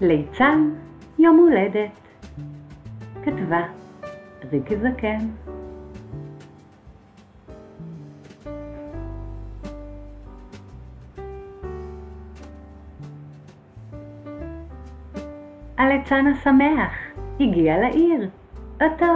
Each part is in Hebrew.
ליצן יום הולדת כתבה ריקי זקן הליצן השמח הגיע לעיר, אותו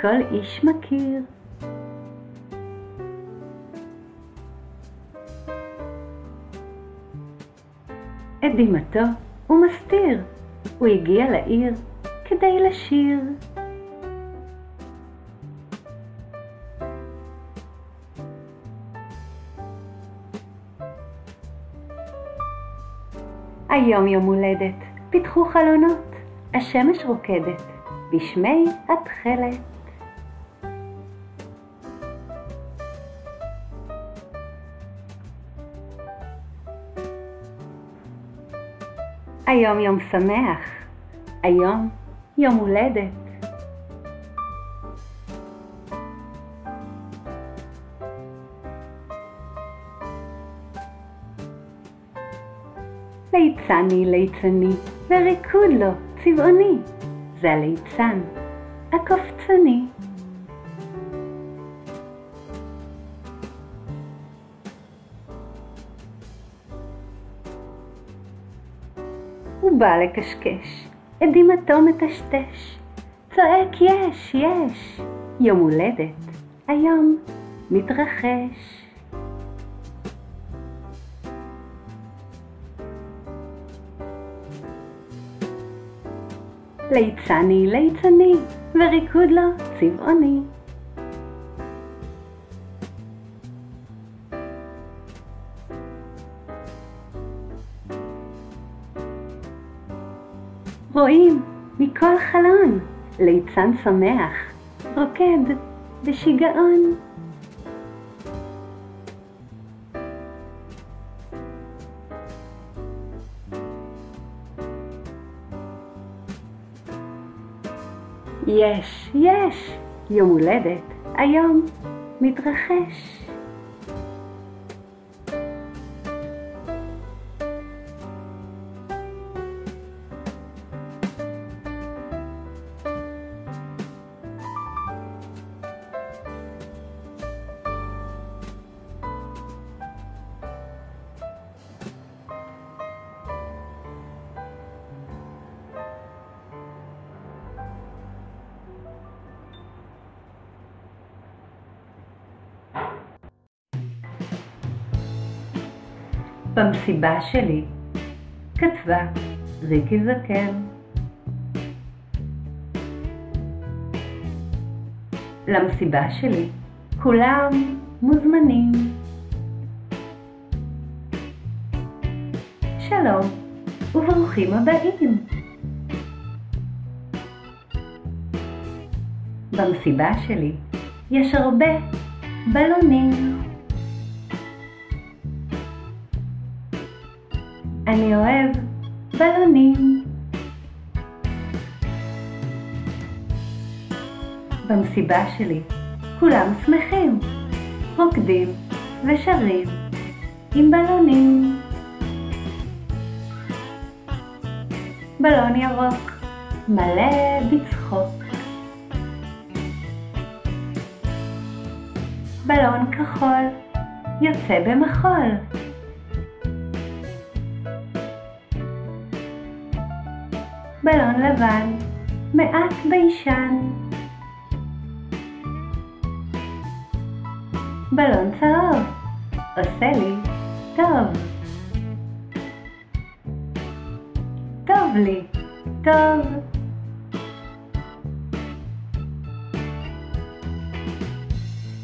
כל איש מכיר. את הוא מסתיר, הוא הגיע לעיר כדי לשיר. היום יום הולדת, פיתחו חלונות, השמש רוקדת, בשמי התכלת. היום יום שמח, היום יום הולדת. ליצני ליצני וריקוד לו צבעוני, זה הליצן הקופצני. הוא בא לקשקש, את דמעתו מטשטש, צועק יש, יש, יום הולדת, היום מתרחש. ליצני ליצני, וריקוד לו צבעוני. רואים מכל חלון ליצן שמח, רוקד בשיגעון. יש, יש, יום הולדת, היום מתרחש. במסיבה שלי, כתבה ריקי זקן. למסיבה שלי כולם מוזמנים. שלום וברוכים הבאים. במסיבה שלי יש הרבה בלונים. אני אוהב בלונים. במסיבה שלי כולם שמחים, רוקדים ושרים עם בלונים. בלון ירוק מלא בצחוק. בלון כחול יוצא במחול. בלון לבן, מעט ביישן. בלון צהוב, עושה לי טוב. טוב לי, טוב.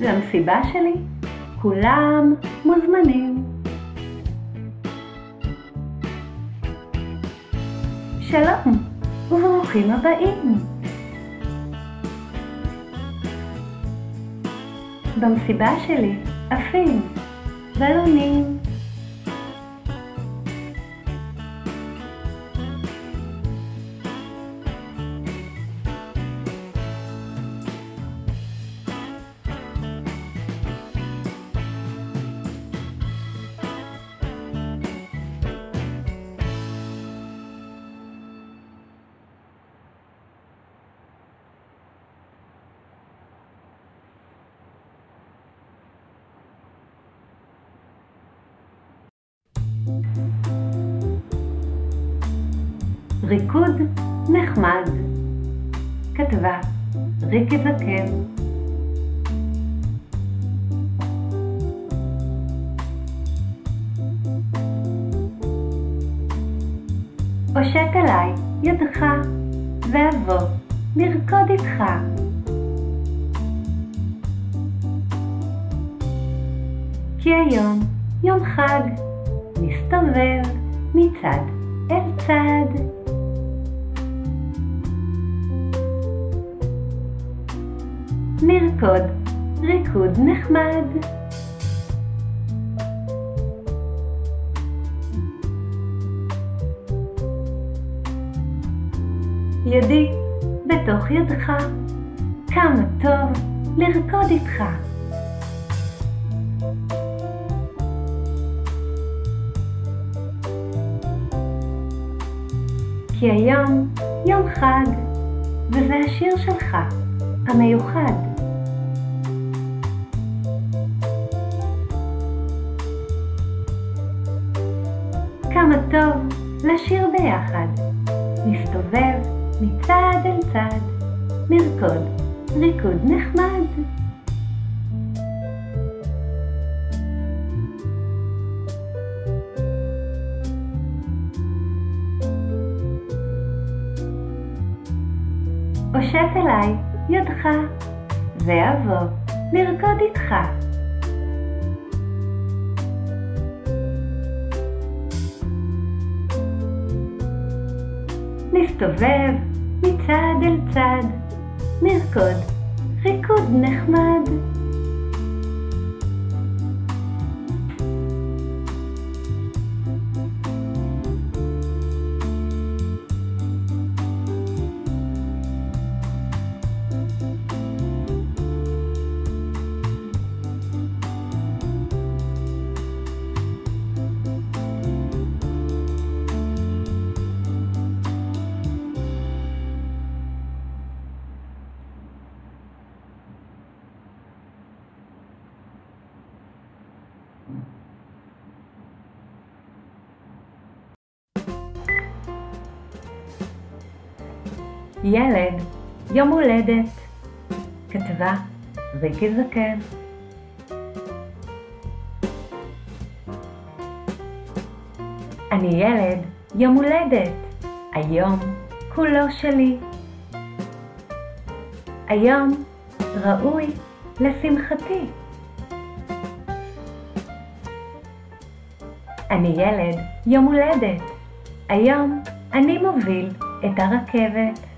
למסיבה שלי כולם מוזמנים. שלום וברוכים הבאים. במסיבה שלי עפים בלונים. ריקוד נחמד. כתבה ריקי זקן. הושט עליי ידך, ואבוא לרקוד איתך. כי היום יום חג, נסתובב מצד אל צד. נרקוד ריקוד נחמד. ידי בתוך ידך, כמה טוב לרקוד איתך. כי היום יום חג, וזה השיר שלך, המיוחד. כמה טוב לשיר ביחד, נסתובב מצד אל צד, נרקוד ריקוד נחמד. הושט אליי ידך, ואבוא לרקוד איתך. נסתובב מצד אל צד, נרקוד ריקוד נחמד. ילד, יום הולדת. כתבה ריקי זקן. אני ילד, יום הולדת. היום כולו שלי. היום ראוי לשמחתי. אני ילד, יום הולדת. היום אני מוביל את הרכבת.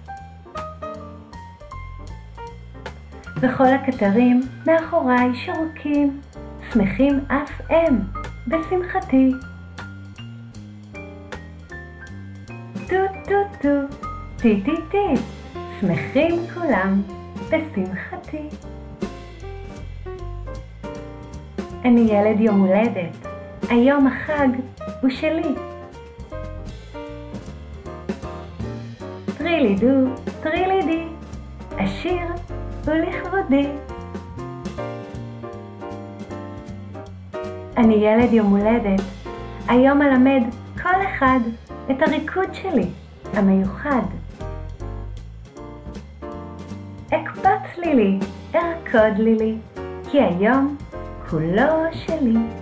וכל הכתרים מאחוריי שורקים, שמחים אף הם בשמחתי. טו טו טו, טי טי טי, שמחים כולם בשמחתי. אני ילד יום הולדת, היום החג הוא שלי. טרילי דו, טרילי די, השיר ולכבודי. אני ילד יום הולדת, היום אלמד כל אחד את הריקוד שלי, המיוחד. אקפוץ לילי, ארקוד לילי, כי היום כולו שלי.